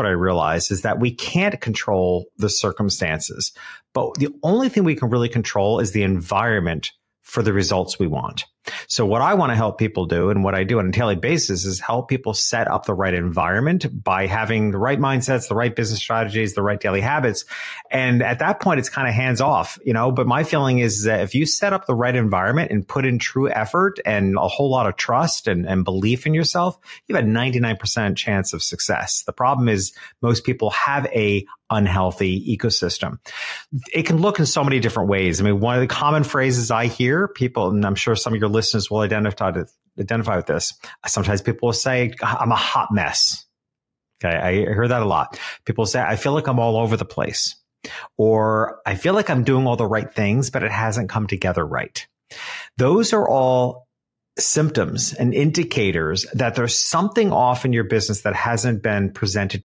what I realized is that we can't control the circumstances, but the only thing we can really control is the environment for the results we want. So what I want to help people do and what I do on a daily basis is help people set up the right environment by having the right mindsets, the right business strategies, the right daily habits. And at that point, it's kind of hands off, you know, but my feeling is that if you set up the right environment and put in true effort and a whole lot of trust and, and belief in yourself, you have a 99% chance of success. The problem is most people have a unhealthy ecosystem. It can look in so many different ways. I mean, one of the common phrases I hear people, and I'm sure some of your listeners will identify to, identify with this. Sometimes people will say, "I'm a hot mess." Okay, I hear that a lot. People say, "I feel like I'm all over the place," or "I feel like I'm doing all the right things, but it hasn't come together right." Those are all symptoms and indicators that there's something off in your business that hasn't been presented